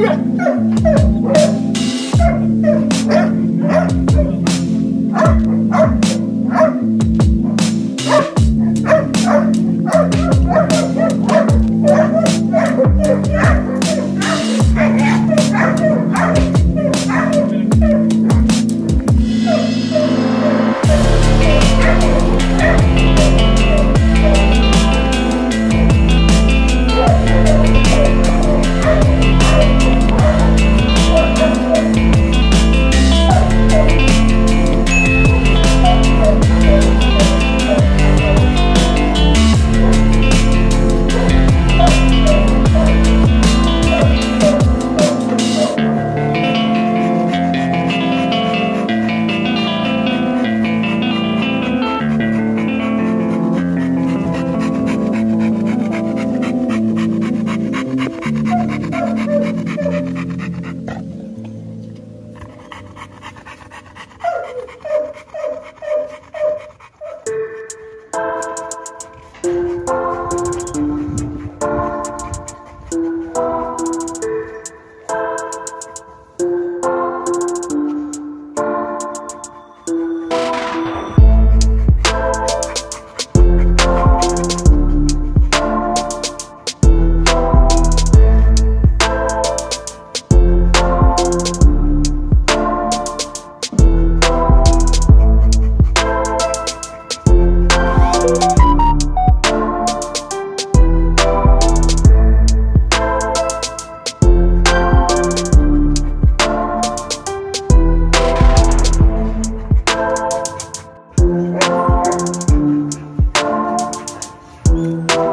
Yeah. you.